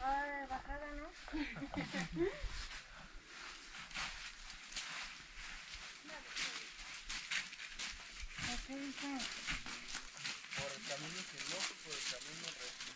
Ah, bajada, ¿no? ¿Qué dice? Por el camino sin loco, por el camino recto.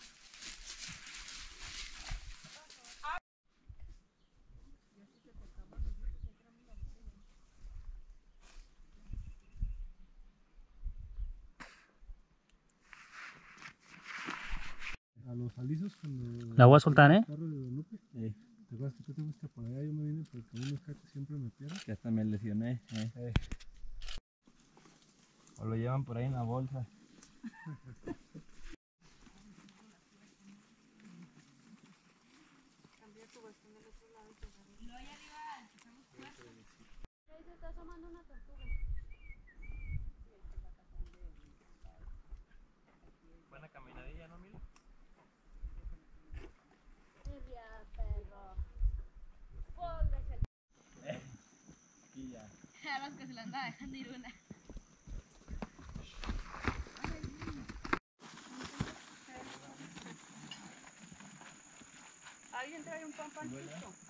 A los alisos cuando... La voy a soltar, ¿eh? el carro de Guadalupe, Sí, ¿Te acuerdas que tú te fuiste por allá? Yo me vine por el camino acá que siempre me pierdo. que hasta me lesioné. eh. O lo llevan por ahí en la bolsa. Ahí se está asomando una tortuga. A los que se le anda dejando ir una. ¿Alguien trae un pan pancito?